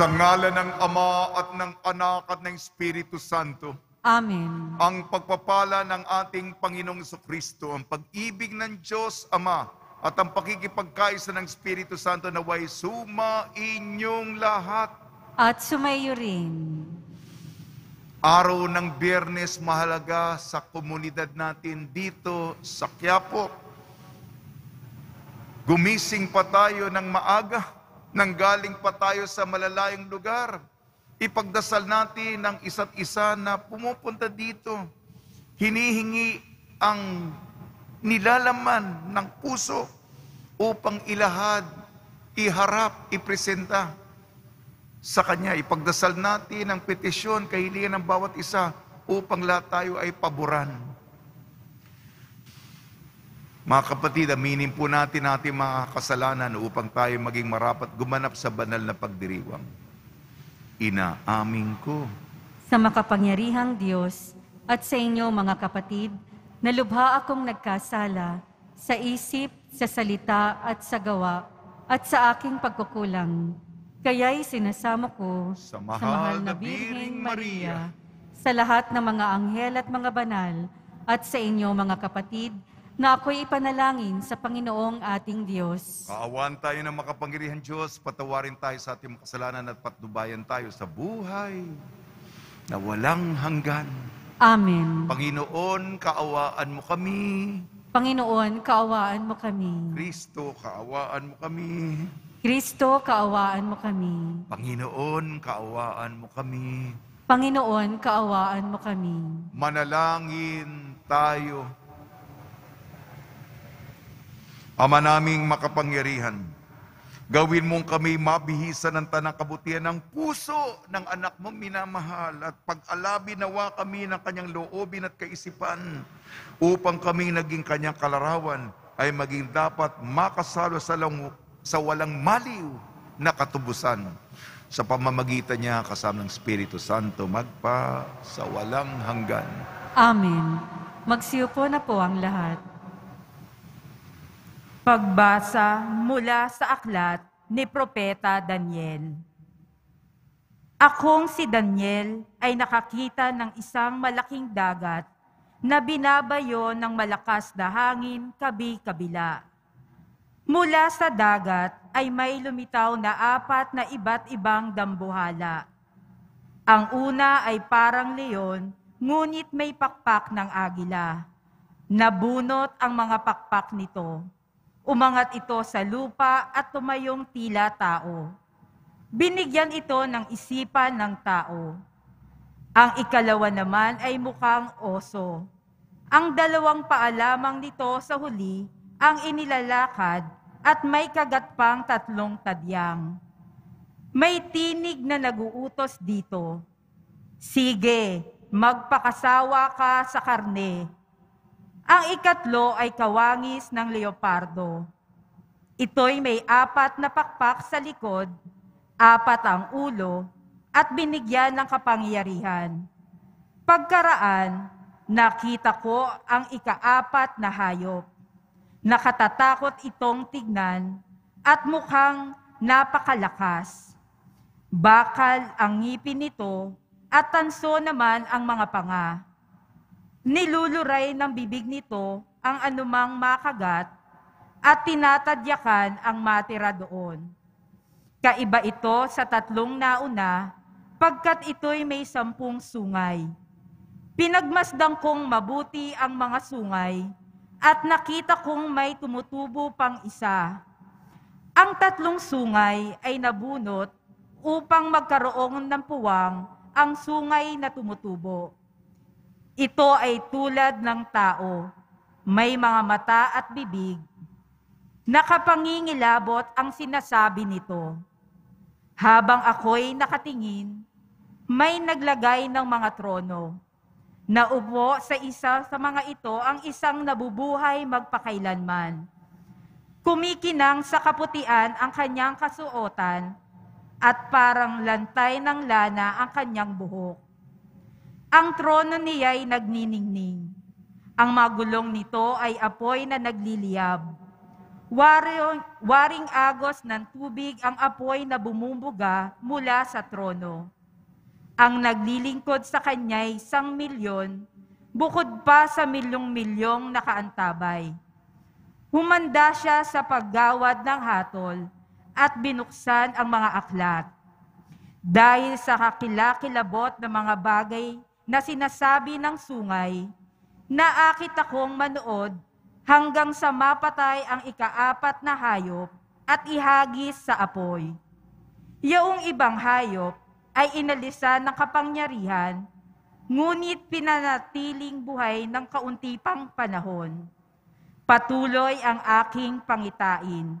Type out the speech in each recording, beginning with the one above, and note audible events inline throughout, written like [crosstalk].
Sa ngalan ng Ama at ng Anak at ng Espiritu Santo, Amen. ang pagpapala ng ating Panginoong Kristo, ang pag-ibig ng Diyos Ama, at ang pakikipagkaisa ng Espiritu Santo naway suma inyong lahat. At sumayo rin. Araw ng biyernes mahalaga sa komunidad natin dito sa Quiapo. Gumising pa tayo ng maaga, nanggaling pa tayo sa malalayong lugar. Ipagdasal natin ng isa't isa na pumupunta dito. Hinihingi ang nilalaman ng puso upang ilahad, iharap, ipresenta sa Kanya. Ipagdasal natin ang petisyon, kahilingan ng bawat isa upang lahat tayo ay paboran. Mga kapatid, aminin po natin ating mga kasalanan upang tayo maging marapat gumanap sa banal na pagdiriwang. Inaamin ko. Sa makapangyarihang Diyos at sa inyo mga kapatid, na lubha akong nagkasala sa isip, sa salita at sa gawa at sa aking pagkukulang. Kaya'y sinasamo ko Sa mahal na Birheng Birheng Maria, sa lahat ng mga anghel at mga banal, at sa inyo mga kapatid, na ako'y ipanalangin sa Panginoong ating Diyos. Kaawaan tayo ng makapangyarihan Diyos, patawarin tayo sa ating kasalanan at patnubayan tayo sa buhay na walang hanggan. Amen. Panginoon, kaawaan mo kami. Panginoon, kaawaan mo kami. Kristo, kaawaan mo kami. Kristo, kaawaan mo kami. Panginoon, kaawaan mo kami. Panginoon, kaawaan mo kami. Manalangin tayo. Ama naming makapangyarihan, gawin mong kami mabihisan ng tanang kabutihan ng puso ng anak mong minamahal at pag-alabi nawa kami ng kanyang loobin at kaisipan upang kami naging kanyang kalarawan ay maging dapat makasalo sa, lang, sa walang maliw na katubusan sa pamamagitan niya kasama ng Espiritu Santo magpa sa walang hanggan. Amen. Magsiupo na po ang lahat. Pagbasa mula sa aklat ni Propeta Daniel. Akong si Daniel ay nakakita ng isang malaking dagat na binabayo ng malakas na hangin kabi-kabila. Mula sa dagat ay may lumitaw na apat na iba't ibang dambuhala. Ang una ay parang leon, ngunit may pakpak ng agila. Nabunot ang mga pakpak nito. Umangat ito sa lupa at tumayong tila tao. Binigyan ito ng isipan ng tao. Ang ikalawa naman ay mukhang oso. Ang dalawang paalamang nito sa huli ang inilalakad at may kagat pang tatlong tadyang. May tinig na naguutos dito. Sige, magpakasawa ka sa karne. Ang ikatlo ay kawangis ng leopardo. Ito'y may apat na pakpak sa likod, apat ang ulo, at binigyan ng kapangyarihan. Pagkaraan, nakita ko ang ikaapat na hayop. Nakatatakot itong tignan at mukhang napakalakas. Bakal ang ngipin nito at tanso naman ang mga panga. Niluluray ng bibig nito ang anumang makagat at tinatadyakan ang matira doon. Kaiba ito sa tatlong nauna, pagkat ito'y may sampung sungay. Pinagmasdan kong mabuti ang mga sungay at nakita kong may tumutubo pang isa. Ang tatlong sungay ay nabunot upang magkaroon ng puwang ang sungay na tumutubo. Ito ay tulad ng tao, may mga mata at bibig. Nakapangingilabot ang sinasabi nito. Habang ako'y nakatingin, may naglagay ng mga trono. Naupo sa isa sa mga ito ang isang nabubuhay magpakailanman. Kumikinang sa kaputian ang kanyang kasuotan at parang lantay ng lana ang kanyang buhok. Ang trono niya'y nagniningning. Ang magulong nito ay apoy na nagliliyab. Waring, waring agos ng tubig ang apoy na bumumbuga mula sa trono. Ang naglilingkod sa kanya'y isang milyon, bukod pa sa milyong-milyong nakaantabay. Humanda siya sa paggawad ng hatol at binuksan ang mga aklat. Dahil sa kakilakilabot ng mga bagay na sinasabi ng sungay, naakit akong manood hanggang sa mapatay ang ikaapat na hayop at ihagis sa apoy. Yaong ibang hayop ay inalisan ng kapangyarihan, ngunit pinanatiling buhay ng kaunti pang panahon. Patuloy ang aking pangitain.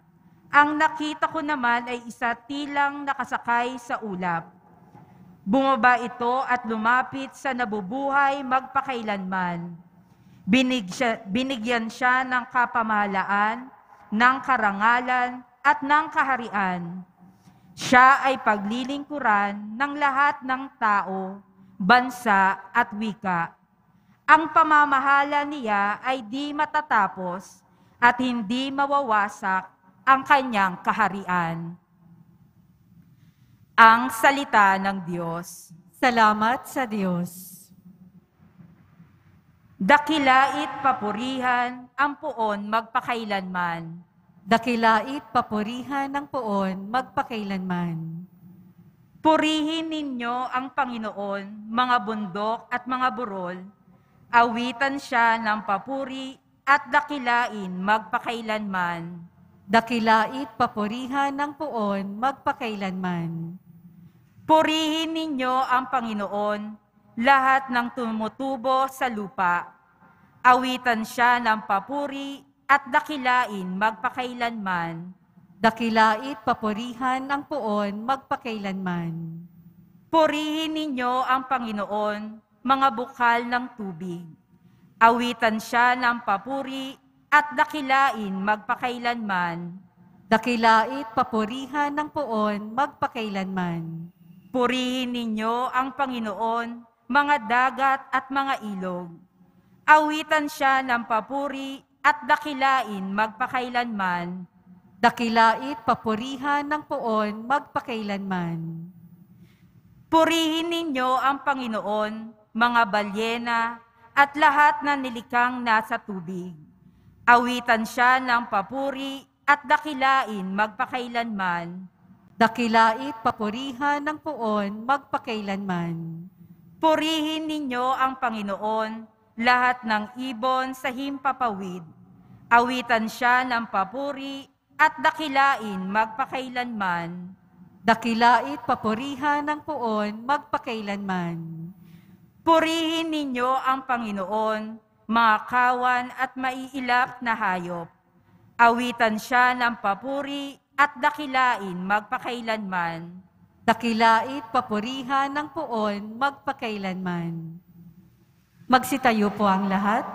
Ang nakita ko naman ay isa tilang nakasakay sa ulap. Bumaba ito at lumapit sa nabubuhay magpakailanman. Binig binigyan siya ng kapamahalaan, ng karangalan at ng kaharian. Siya ay paglilingkuran ng lahat ng tao, bansa at wika. Ang pamamahala niya ay di matatapos at hindi mawawasak ang kanyang kaharian. Ang salita ng Diyos. Salamat sa Diyos. Dakilait papurihan ang puon magpakailanman. Dakilait papurihan ng poon magpakailanman. Purihin ninyo ang Panginoon, mga bundok at mga burol. Awitan siya ng papuri at dakilain magpakailanman. Dakilait papurihan ng poon magpakailanman. Purihin ninyo ang Panginoon, lahat ng tumutubo sa lupa. Awitan siya ng papuri at dakilain magpakailanman. Dakilait papurihan ng poon magpakailanman. Purihin ninyo ang Panginoon, mga bukal ng tubig. Awitan siya ng papuri at dakilain magpakailanman. Dakilait papurihan ng poon magpakailanman. Purihin ninyo ang Panginoon, mga dagat at mga ilog. Awitan siya ng papuri at dakilain magpakailanman. Dakilait papurihan ng poon magpakailanman. Purihin ninyo ang Panginoon, mga balyena at lahat na nilikang nasa tubig. Awitan siya ng papuri at dakilain magpakailanman. Dakilait papurihan ng poon magpakailanman. Purihin ninyo ang Panginoon, lahat ng ibon sa himpapawid. Awitan siya ng papuri at dakilain magpakailanman. Dakilait papurihan ng poon magpakailanman. Purihin ninyo ang Panginoon, mga kawan at maiilap na hayop. Awitan siya ng papuri at dakilain magpakailanman. Dakilait papurihan ng poon magpakailanman. Magsitayo po ang lahat.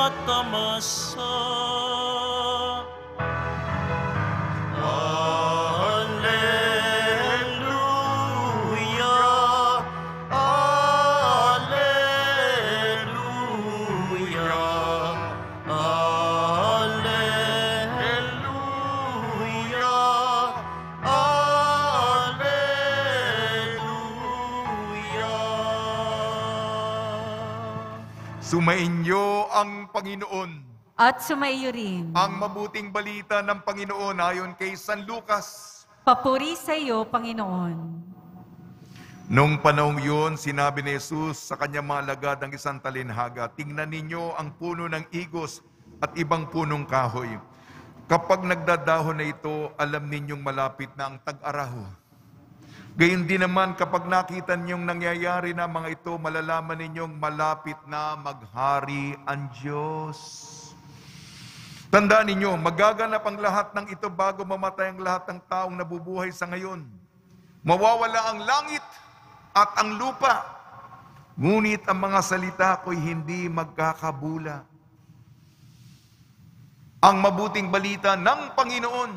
Matamasa. Alleluia, Alleluia, Alleluia, Alleluia. Sumainyo Panginoon. At sumaiyo rin. Ang mabuting balita ng Panginoon ayon kay San Lucas. Papuri sa iyo, Panginoon. Nung panahong yun, sinabi ni Jesus sa kanyang mga lagad ng isang talinhaga, Tingnan ninyo ang puno ng igos at ibang punong kahoy. Kapag nagdadahon na ito, alam ninyong malapit na ang tag-araw. Gayun din naman kapag nakita ninyong nangyayari na mga ito, malalaman ninyong malapit na maghari ang Diyos. Tandaan ninyo, magaganap ang lahat ng ito bago mamatay ang lahat ng taong nabubuhay sa ngayon. Mawawala ang langit at ang lupa. Ngunit ang mga salita ko'y hindi magkakabula. Ang mabuting balita ng Panginoon.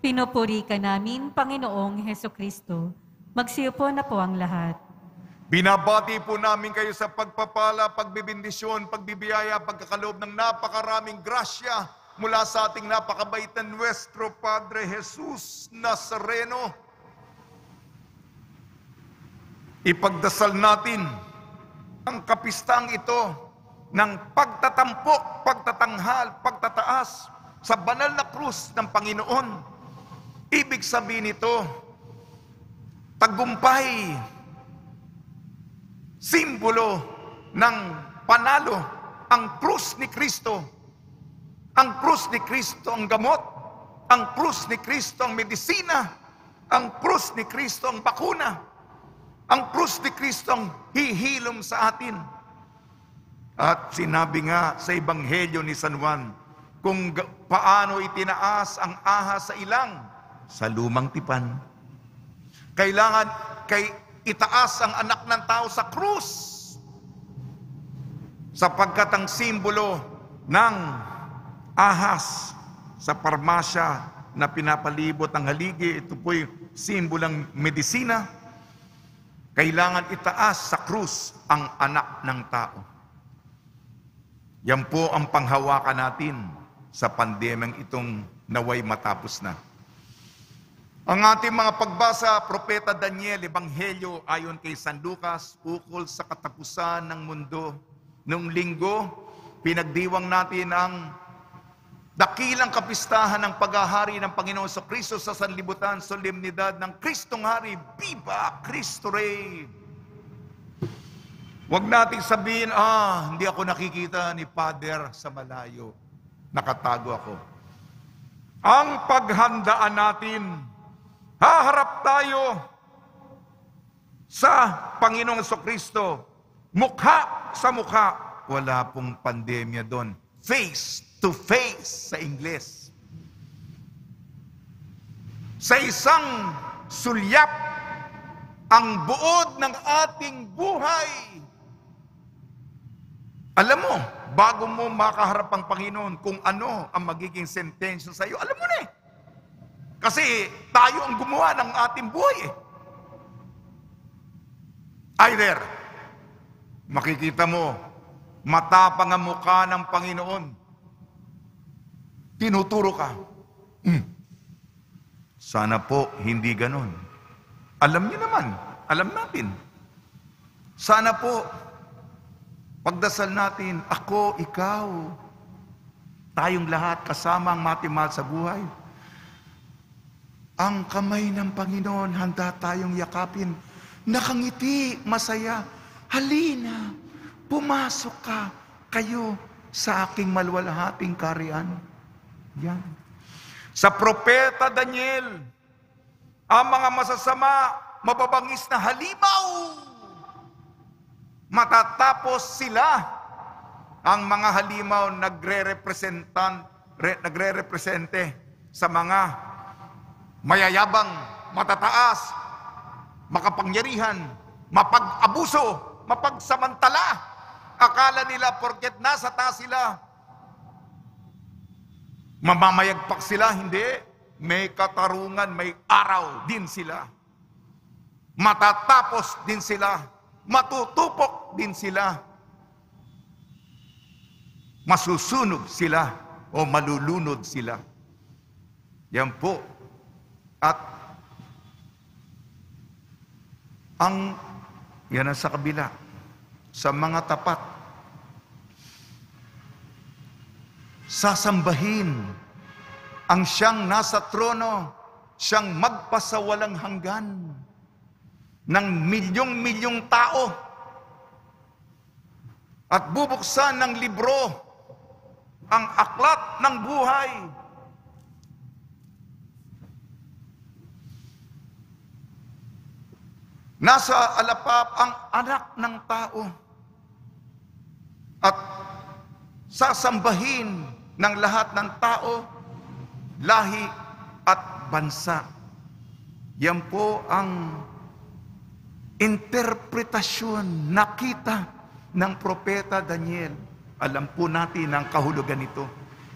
Pinupuri ka namin, Panginoong Heso Kristo. Magsiupo na po ang lahat. Binabati po namin kayo sa pagpapala, pagbibindisyon, pagbibiyaya, pagkakaloob ng napakaraming grasya mula sa ating napakabaitan Nuestro Padre Jesus Nazareno. Ipagdasal natin ang kapistang ito ng pagtatampok, pagtatanghal, pagtataas sa banal na krus ng Panginoon. Ibig sabihin nito, tagumpay, simbolo ng panalo, ang krus ni Kristo. Ang krus ni Kristo ang gamot, ang krus ni Kristo ang medisina, ang krus ni Kristo ang bakuna, ang krus ni Kristo ang hihilom sa atin. At sinabi nga sa Ebanghelyo ni San Juan, kung paano itinaas ang ahas sa ilang sa lumang tipan. Kailangan kay itaas ang anak ng tao sa krus sapagkat ang simbolo ng ahas sa parmasya na pinapalibot ang haligi, ito po'y simbolang medisina. Kailangan itaas sa krus ang anak ng tao. Yan po ang panghawakan natin sa pandemyang itong naway matapos na. Ang ating mga pagbasa, Propeta Daniel, Ebanghelyo ayon kay San Lucas, ukol sa katapusan ng mundo. Noong linggo, pinagdiwang natin ang dakilang kapistahan ng paghahari ng Panginoon sa Kristo sa sanlibutan, solemnidad ng Kristong Hari, Viva Cristo Rey! Huwag nating sabihin, ah, hindi ako nakikita ni Father sa malayo. Nakatago ako. Ang paghandaan natin, haharap tayo sa Panginoong Kristo, mukha sa mukha. Wala pong pandemya doon. Face to face sa Ingles. Sa isang sulyap, ang buod ng ating buhay. Alam mo, bago mo makaharap ang Panginoon kung ano ang magiging sentensya sa iyo, alam mo na eh. Kasi tayo ang gumawa ng ating buhay eh. Either, makikita mo, matapang ang mukha ng Panginoon. Tinuturo ka. Hmm. Sana po hindi ganon. Alam niyo naman, alam natin. Sana po, pagdasal natin, ako, ikaw, tayong lahat kasama ang matimahal sa buhay. Ang kamay ng Panginoon, handa tayong yakapin. Nakangiti, masaya. Halina, pumasok ka, kayo sa aking malwalhating karian. Yan. Sa propeta Daniel, ang mga masasama, mababangis na halimaw. Matatapos sila. Ang mga halimaw nagre-representan, re, nagre-represente sa mga mayayabang, matataas, makapangyarihan, mapag-abuso, mapagsamantala. Akala nila porket nasa taas sila, mamamayagpak sila, hindi. May katarungan, may araw din sila. Matatapos din sila. Matutupok din sila. Masusunog sila o malulunod sila. Yan po. At ang yan ang sa kabila. Sa mga tapat. Sasambahin ang siyang nasa trono, siyang magpasawalang hanggan ng milyong-milyong tao at bubuksan ng libro ang aklat ng buhay. Nasa alapap ang anak ng tao at sasambahin ng lahat ng tao, lahi at bansa. Yan po ang interpretasyon nakita ng propeta Daniel. Alam po natin ang kahulugan nito.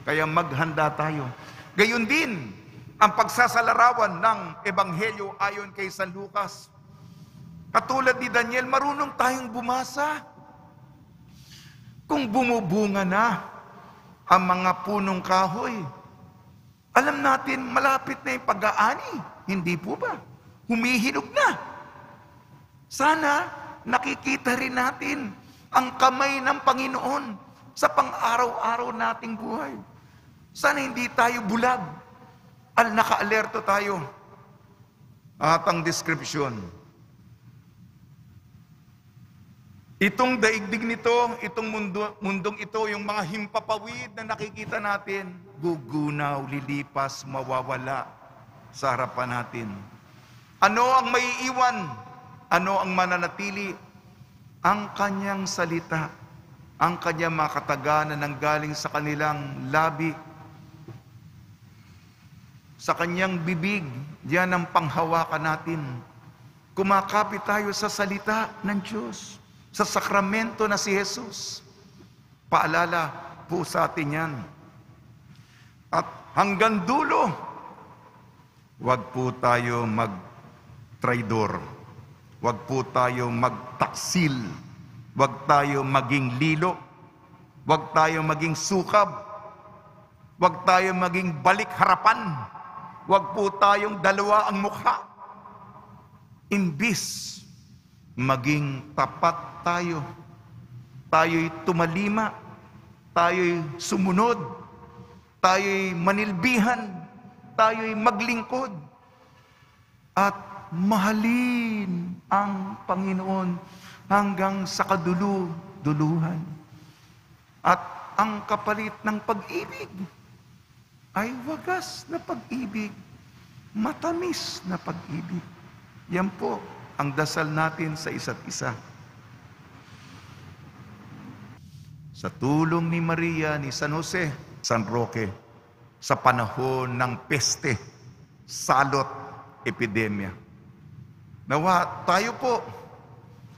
Kaya maghanda tayo. Gayon din, ang pagsasalarawan ng Ebanghelyo ayon kay San Lucas. Katulad ni Daniel, marunong tayong bumasa. Kung bumubunga na ang mga punong kahoy, alam natin malapit na yung pag-aani. Hindi po ba? Humihinog na. Sana nakikita rin natin ang kamay ng Panginoon sa pang-araw-araw nating buhay. Sana hindi tayo bulag. Al naka-alerto tayo. At ang description. Itong daigdig nito, itong mundo, mundong ito, yung mga himpapawid na nakikita natin, gugunaw, lilipas, mawawala sa harapan natin. Ano ang may iwan? Ano ang mananatili? Ang kanyang salita, ang kanyang mga kataganan ng galing sa kanilang labi, sa kanyang bibig, yan ang panghawakan natin. Kumakapit tayo sa salita ng Diyos, sa sakramento na si Jesus. Paalala po sa atin yan. At hanggang dulo, huwag po tayo mag-traidor. Huwag po tayo magtaksil. Huwag tayo maging lilo. Huwag tayo maging sukab. Huwag tayo maging balik harapan. Huwag po tayong dalawa ang mukha. Imbis maging tapat tayo. Tayo'y tumalima. Tayo'y sumunod. Tayo'y manilbihan. Tayo'y maglingkod. At mahalin ang Panginoon hanggang sa kadulu-duluhan. At ang kapalit ng pag-ibig ay wagas na pag-ibig, matamis na pag-ibig. Yan po ang dasal natin sa isa't isa. Sa tulong ni Maria, ni San Jose, San Roque, sa panahon ng peste, salot, epidemya. Nawa tayo po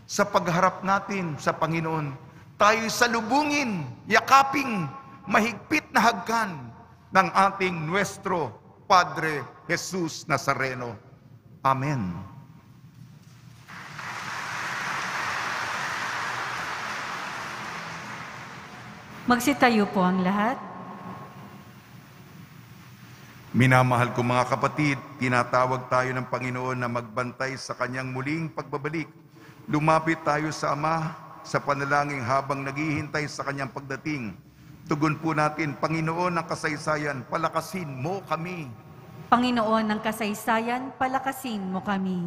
sa pagharap natin sa Panginoon, tayo salubungin, yakaping, mahigpit na hagkan ng ating nuestro Padre Jesus Nazareno. Amen. Magsitayo po ang lahat. Minamahal ko mga kapatid, tinatawag tayo ng Panginoon na magbantay sa kanyang muling pagbabalik. Lumapit tayo sa Ama sa panalangin habang naghihintay sa kanyang pagdating. Tugon po natin, Panginoon ng kasaysayan, palakasin mo kami. Panginoon ng kasaysayan, palakasin mo kami.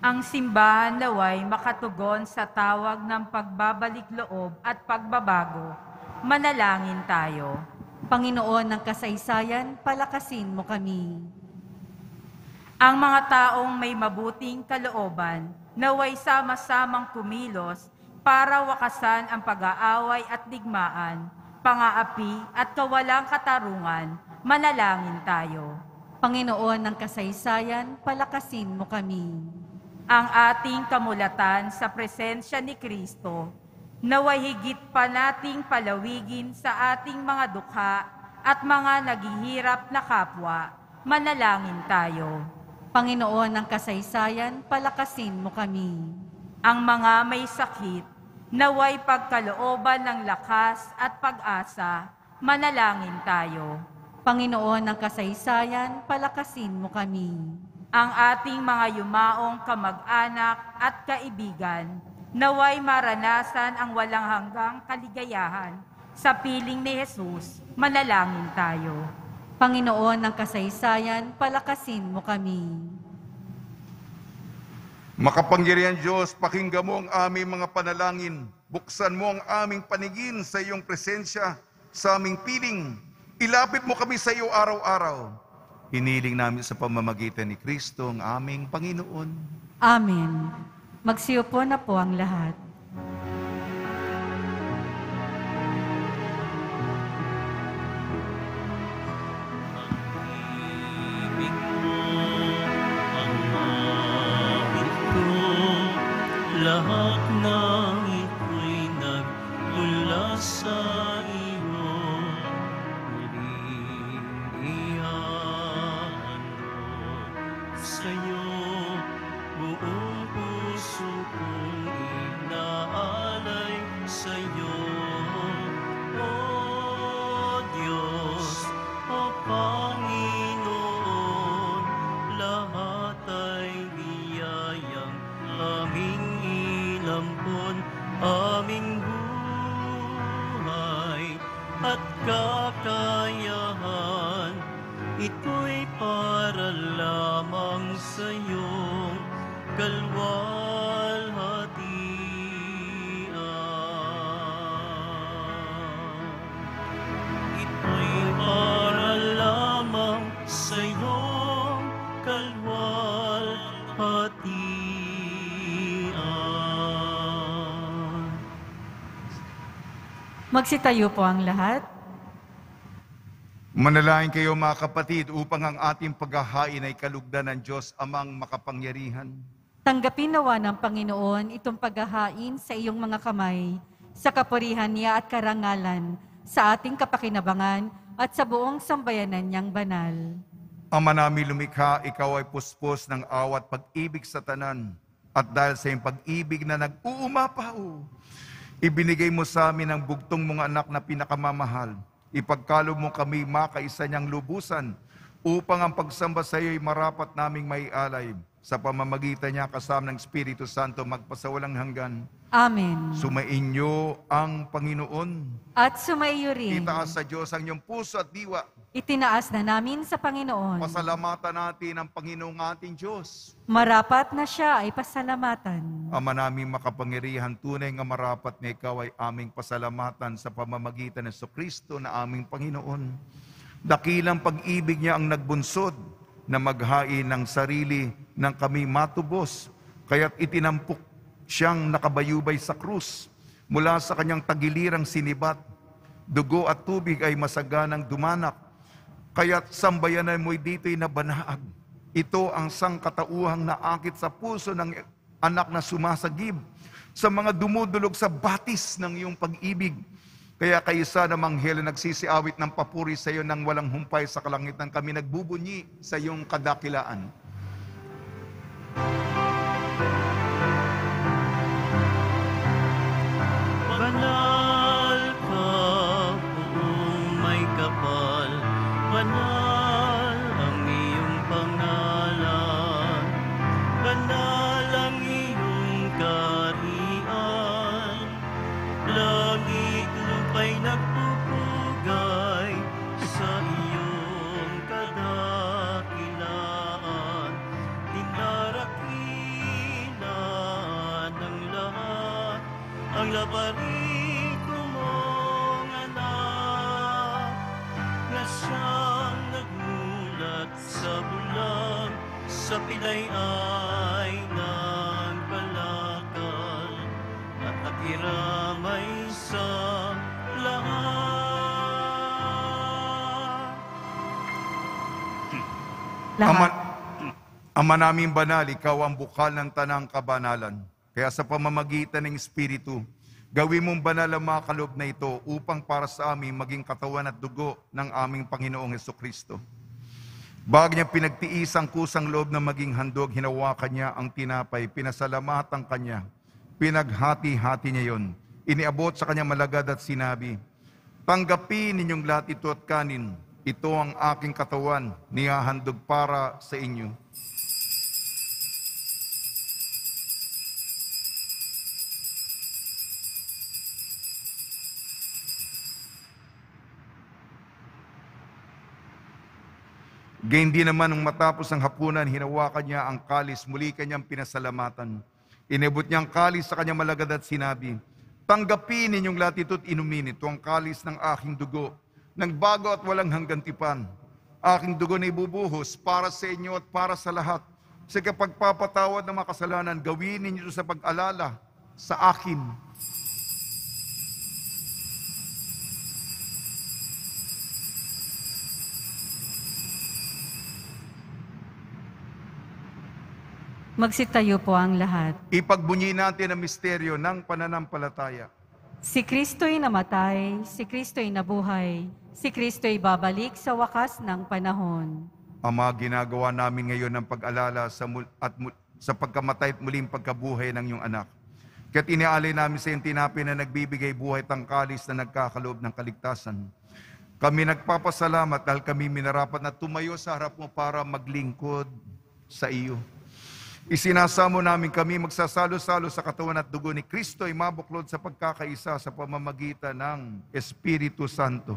Ang simbahan naway makatugon sa tawag ng pagbabalik loob at pagbabago. Manalangin tayo. Panginoon ng kasaysayan, palakasin mo kami. Ang mga taong may mabuting kalooban, naway sama-samang kumilos para wakasan ang pag-aaway at digmaan, pangaapi at kawalang katarungan, manalangin tayo. Panginoon ng kasaysayan, palakasin mo kami. ang ating kamulatan sa presensya ni Kristo, naway higit pa nating palawigin sa ating mga dukha at mga naghihirap na kapwa. Manalangin tayo. Panginoon ng kasaysayan, palakasin mo kami. Ang mga may sakit, naway pagkalooban ng lakas at pag-asa. Manalangin tayo. Panginoon ng kasaysayan, palakasin mo kami. ang ating mga yumaong kamag-anak at kaibigan, naway maranasan ang walang hanggang kaligayahan. Sa piling ni Jesus, manalangin tayo. Panginoon ng kasaysayan, palakasin mo kami. Makapangyarihan Diyos, pakinggan mo ang aming mga panalangin. Buksan mo ang aming paningin sa iyong presensya, sa aming piling. Ilapit mo kami sa iyo araw-araw. Hiniling namin sa pamamagitan ni Kristo ang aming Panginoon. Amen. Magsiupo na po ang lahat. Magsitayo po ang lahat. Manalangin kayo mga kapatid upang ang ating paghahain ay kalugdan ng Diyos amang makapangyarihan. Tanggapin nawa ng Panginoon itong paghahain sa iyong mga kamay, sa kapurihan niya at karangalan, sa ating kapakinabangan at sa buong sambayanan niyang banal. Ama namin lumikha, ikaw ay puspos ng awat pag-ibig sa tanan. At dahil sa iyong pag-ibig na nag-uumapaw, ibinigay mo sa amin ang bugtong mong anak na pinakamamahal. Ipagkalob mo kami makaisa niyang lubusan upang ang pagsamba sa iyo ay marapat naming may alay. Sa pamamagitan niya kasama ng Espiritu Santo magpasawalang hanggan. Amen. Sumainyo ang Panginoon. At sumaiyo rin. Itaas sa Diyos ang iyong puso at diwa. Itinaas na namin sa Panginoon. Pasalamatan natin ang Panginoong ating Diyos. Marapat na siya ay pasalamatan. Ama naming makapangyarihan, tunay nga marapat na ikaw ay aming pasalamatan sa pamamagitan ng Kristo na aming Panginoon. Dakilang pag-ibig niya ang nagbunsod na maghain ng sarili ng kami matubos. Kaya't itinampok siyang nakabayubay sa krus. Mula sa kanyang tagilirang sinibat, dugo at tubig ay masaganang dumanak. Kaya't sambayanan mo'y dito'y nabanaag. Ito ang sangkatauhang naakit sa puso ng anak na sumasagib sa mga dumudulog sa batis ng iyong pag-ibig. Kaya kaisa na manghel na nagsisiawit ng papuri sa iyo nang walang humpay sa kalangitan kami nagbubunyi sa iyong kadakilaan. Ama, naming banal, ikaw ang bukal ng tanang kabanalan. Kaya sa pamamagitan ng Espiritu, gawin mong banal ang mga kaloob na ito upang para sa amin maging katawan at dugo ng aming Panginoong Heso Kristo. Bago niya pinagtiis ang kusang loob na maging handog, hinawakan niya ang tinapay, pinasalamatan kanya, pinaghati-hati niya yon. Iniabot sa kanya malagad at sinabi, Tanggapin ninyong lahat ito at kanin. Ito ang aking katawan, nihahandog para sa inyo. Gayon din naman nung matapos ang hapunan, hinawakan niya ang kalis, muli kanyang pinasalamatan. Inabot niya ang kalis sa kanyang malagad at sinabi, Tanggapin ninyong lahat ito at inumin ito ang kalis ng aking dugo, ng bago at walang hanggang tipan. Aking dugo na ibubuhos para sa inyo at para sa lahat. Sa kapagpapatawad ng mga kasalanan, gawin ninyo sa pag-alala sa akin. Magsitayo po ang lahat. Ipagbunyi natin ang misteryo ng pananampalataya. Si Kristo'y namatay, si Kristo'y nabuhay, si Kristo'y babalik sa wakas ng panahon. Ama, ginagawa namin ngayon ng pag-alala sa mul- at mul- sa pagkamatay at muling pagkabuhay ng iyong anak. Kaya't inialay namin sa iyong tinapin na nagbibigay buhay tangkalis na nagkakaloob ng kaligtasan. Kami nagpapasalamat dahil kami minarapat na tumayo sa harap mo para maglingkod sa iyo. Isinasamo namin kami magsasalo-salo sa katawan at dugo ni Kristo ay mabuklod sa pagkakaisa sa pamamagitan ng Espiritu Santo.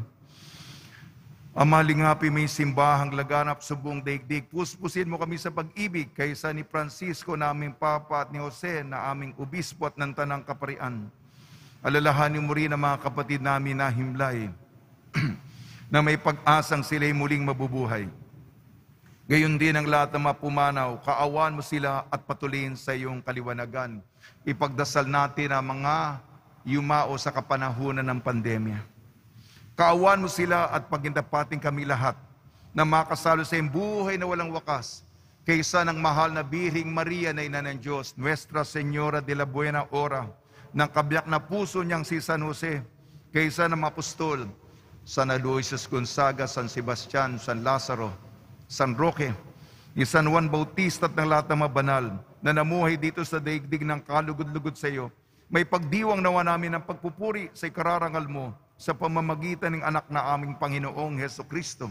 Ama, lingapi may simbahang laganap sa buong daigdig. Puspusin mo kami sa pag-ibig kaysa ni Francisco na aming Papa at ni Jose na aming Obispo at ng Tanang Kaparian. Alalahanin mo rin ang mga kapatid namin na himlay [clears throat] na may pag-asang sila'y muling mabubuhay. Gayon din ang lahat ng mga pumanaw, kaawan mo sila at patuloyin sa iyong kaliwanagan. Ipagdasal natin ang mga yumao sa kapanahunan ng pandemya. Kaawan mo sila at pagindapating kami lahat na makasalo sa iyong buhay na walang wakas kaysa ng mahal na Biring Maria na ina ng Diyos, Nuestra Señora de la Buena Hora, ng kabiyak na puso niyang si San Jose, kaysa ng mga apostol, San Aloysius Gonzaga, San Sebastian, San Lazaro, San Roque, ni San Juan Bautista at ng lahat ng mga na namuhay dito sa daigdig ng kalugod-lugod sa iyo. May pagdiwang nawa namin ng pagpupuri sa ikararangal mo sa pamamagitan ng anak na aming Panginoong Heso Kristo.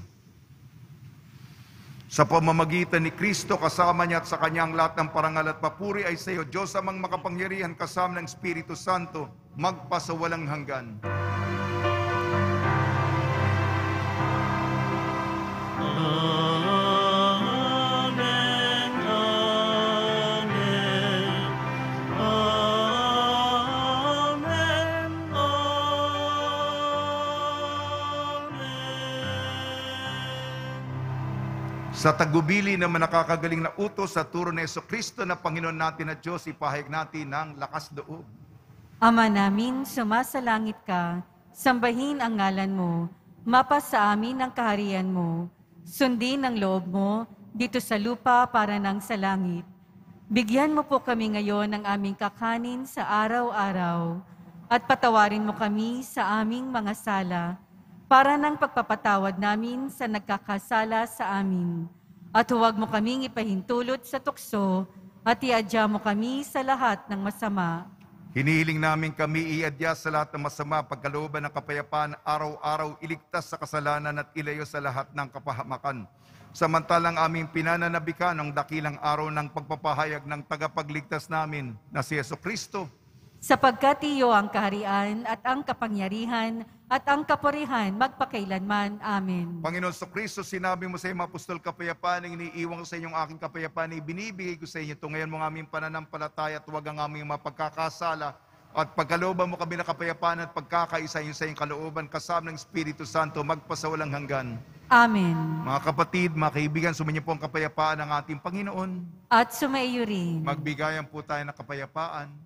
Sa pamamagitan ni Kristo, kasama niya at sa kanyang lahat ng parangal at papuri ay sa iyo, Diyos amang makapangyarihan kasama ng Espiritu Santo, magpasawalang hanggan. Amen, Sa tagubili na nakakagaling na utos sa turo ni Yeso Kristo na Panginoon natin at Diyos, ipahayag natin ng lakas loob. Ama namin, sumasalangit ka, sambahin ang ngalan mo, mapa sa amin ang kaharian mo, sundin ang loob mo, dito sa lupa para nang sa langit. Bigyan mo po kami ngayon ng aming kakanin sa araw-araw, at patawarin mo kami sa aming mga sala, para ng pagpapatawad namin sa nagkakasala sa amin. At huwag mo kaming ipahintulot sa tukso, at iadya mo kami sa lahat ng masama. Hinihiling namin kami iadya sa lahat ng masama, pagkalooban ng kapayapaan, araw-araw iligtas sa kasalanan at ilayo sa lahat ng kapahamakan. Samantalang aming pinananabikan ang dakilang araw ng pagpapahayag ng tagapagligtas namin na si Yeso Kristo. Sapagkat iyo ang kaharian at ang kapangyarihan at ang kapurihan magpakailanman. Amen. Panginoon sa Kristo, sinabi mo sa iyong apostol kapayapaan, ang iniiwan ko sa inyong aking kapayapaan, ibinibigay ko sa inyo. Ito ngayon mo ang aming pananampalataya at huwag ang aming mapagkakasala. At pagkalooban mo kami ng kapayapaan at pagkakaisa yun sa iyong kalooban, kasama ng Espiritu Santo, magpasawalang hanggan. Amen. Mga kapatid, mga kaibigan, sumainyo po ang kapayapaan ng ating Panginoon. At sumaiyo rin. Magbigayan po tayo ng kapayapaan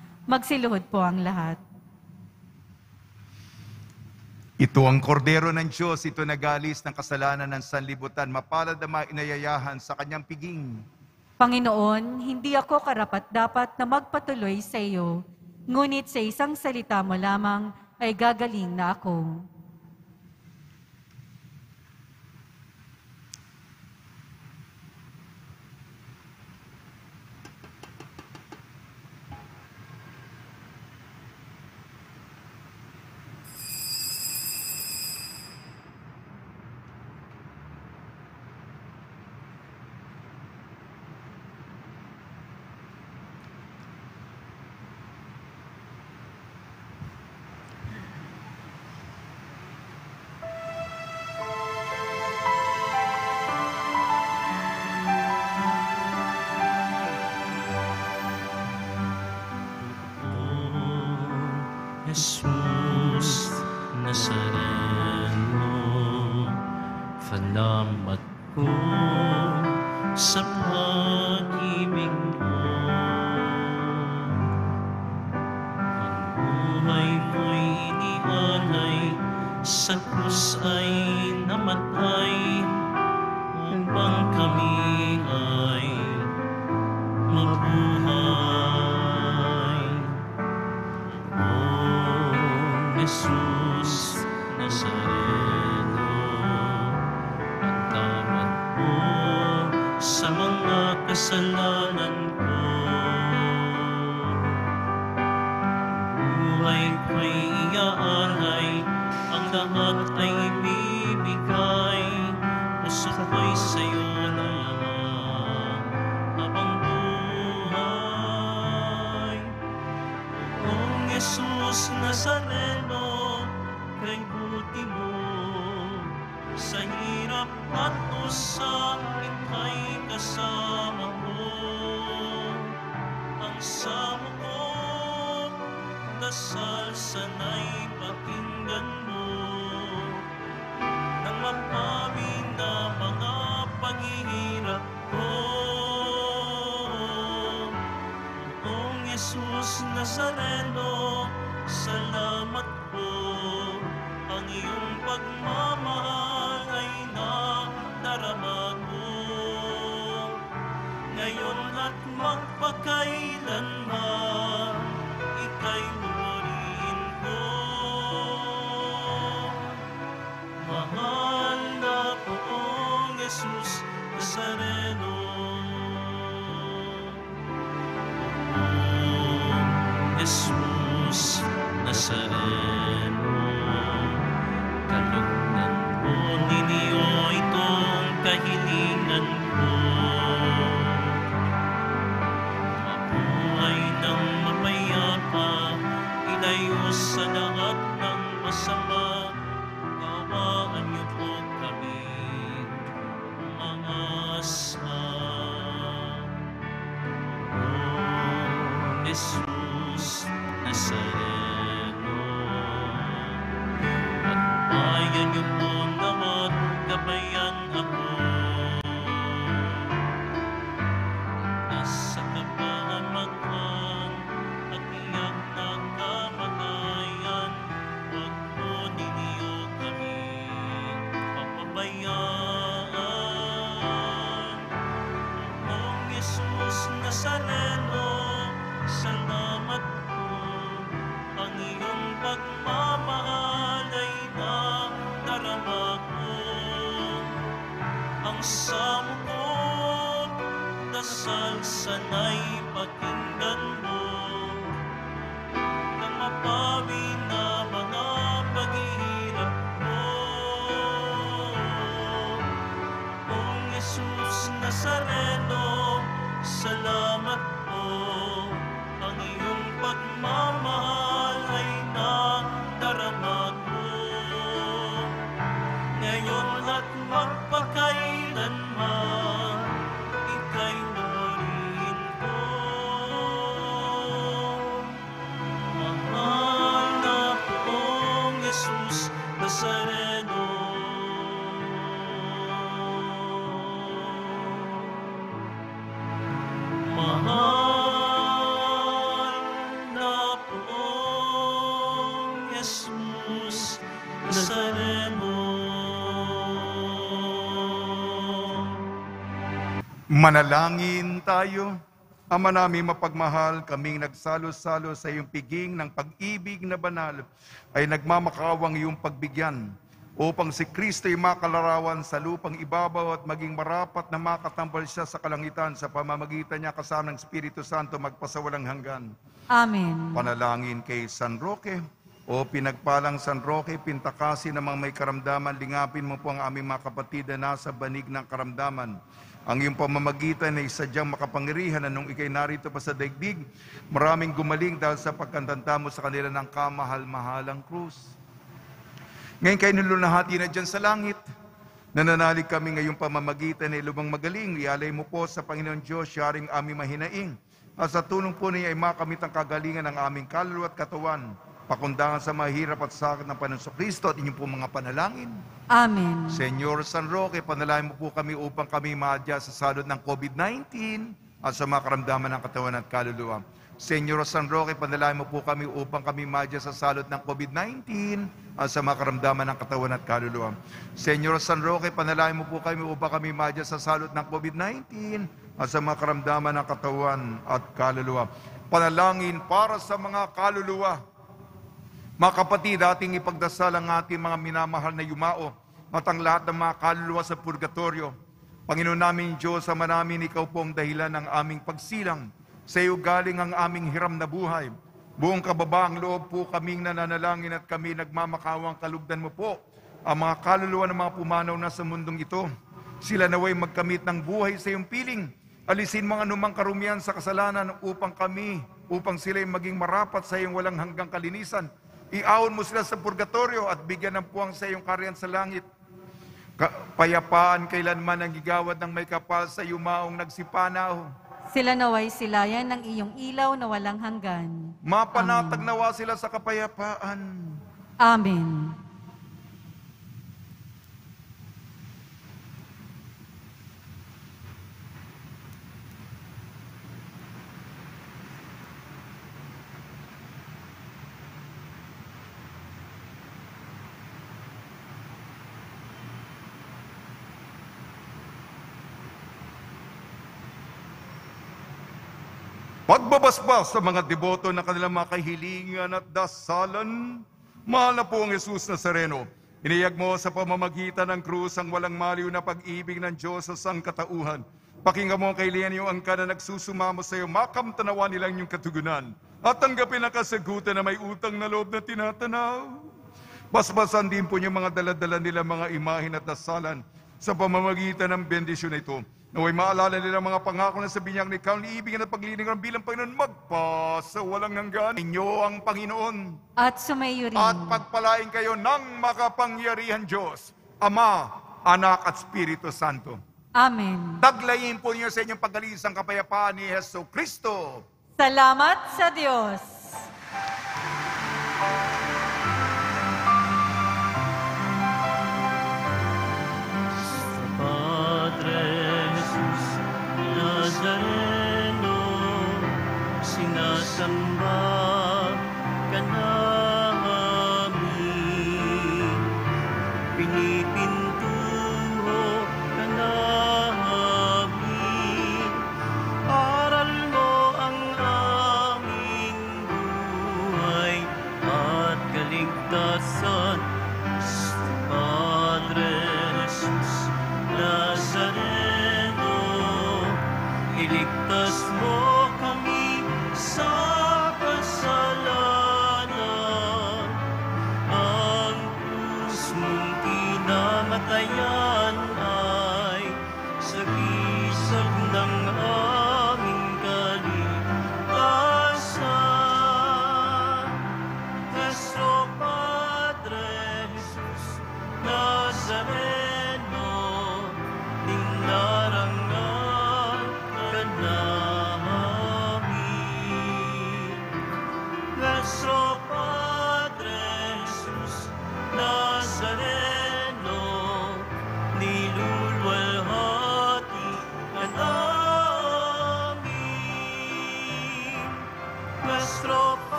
Magsiluhod po ang lahat. Ito ang kordero ng Diyos, ito nagalis ng kasalanan ng sanlibutan, mapalad na mainayayahan sa kanyang piging. Panginoon, hindi ako karapat dapat na magpatuloy sa iyo, ngunit sa isang salita mo lamang ay gagaling na ako. Sa mga kasalanan ko. Buhay ko'y iaalay, ang lahat ay ibibigay. Puso ko'y sa'yo lamang habang buhay. Kung Jesus Nazareno, kay buti mo sa hirap at usap, dasal sana'y Manalangin tayo. Ama namin mapagmahal, kaming nagsalo-salo sa iyong piging ng pag-ibig na banal ay nagmamakawang iyong pagbigyan upang si Kristo ay makalarawan sa lupang ibabaw at maging marapat na makatambal siya sa kalangitan sa pamamagitan niya kasama ng Espiritu Santo magpasawalang hanggan. Amen. Panalangin kay San Roque. O pinagpalang San Roque, pintakasi ng mga may karamdaman, lingapin mo po ang aming mga kapatid na nasa banig ng karamdaman. Ang iyong pamamagitan ay sadyang makapangyarihan na nung ikay narito pa sa daigdig, maraming gumaling dahil sa pagkantanta mo sa kanila ng kamahal-mahalang krus. Ngayon kayo nilunahati na dyan sa langit. Nananalig kami ngayong pamamagitan na ilubang magaling. Ialay mo po sa Panginoon Diyos, siyaring aming mahinaing. At sa tulong po niya ay makamit ang kagalingan ng aming kaluluwa at katawan. Pakundangan sa mahirap at sakit ng Panginoon Kristo at inyong po mga panalangin. Amen. Senyor San Roque, panalangin mo po kami upang kami maadya sa salot ng COVID-19 at sa mga karamdaman ng katawan at kaluluwa. Senyor San Roque, panalangin mo po kami upang kami maadya sa salot ng COVID-19 at sa mga karamdaman ng katawan at kaluluwa. Senyor San Roque, panalangin mo po kami upang kami maadya sa salot ng COVID-19 at sa mga karamdaman ng katawan at kaluluwa. Panalangin para sa mga kaluluwa mga kapatid, ating ipagdasal ang ating mga minamahal na yumao at ang lahat ng mga kaluluwa sa purgatorio. Panginoon namin Diyos, sa namin ikaw po ang dahilan ng aming pagsilang. Sa iyo galing ang aming hiram na buhay. Buong kababaang loob po kaming nananalangin at kami nagmamakawang kalugdan mo po. Ang mga kaluluwa ng mga pumanaw na sa mundong ito. Sila naway magkamit ng buhay sa iyong piling. Alisin mga anumang karumihan sa kasalanan upang kami, upang sila'y maging marapat sa iyong walang hanggang kalinisan. Iaon mo sila sa purgatorio at bigyan ng puwang sa iyong karyan sa langit. Ka- payapaan kailanman ang gigawad ng may kapal sa yumaong nagsipanaw. Sila naway silayan ng iyong ilaw na walang hanggan. Mapanatag nawa sila sa kapayapaan. Amen. Pagbabasbas sa mga deboto ng kanilang mga kahilingan at dasalan, mahal na po ang Jesus Nazareno. Iniyag mo sa pamamagitan ng krus ang walang maliw na pag-ibig ng Diyos sa sangkatauhan. Pakinggan mo ang kailian yung angka na nagsusumamo sa iyo, makamtanawa nilang yung katugunan. At tanggapin ang kasagutan na may utang na loob na tinatanaw. Basbasan din po niyo mga daladala nila mga imahin at dasalan sa pamamagitan ng bendisyon na ito. Naway maalala nila ang mga pangako na sa binyag ni Ikaw, liibigin at paglilingkuran bilang Panginoon magpasa walang hanggan. Inyo ang Panginoon At sumayo rin. at pagpalain kayo ng makapangyarihan Diyos, Ama, Anak at Espiritu Santo. Amen. Taglayin po niyo sa inyong pagalisang kapayapaan ni Yeso Kristo. Salamat sa Diyos. Padre